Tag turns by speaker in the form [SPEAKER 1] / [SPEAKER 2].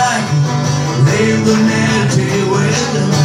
[SPEAKER 1] like they will never tell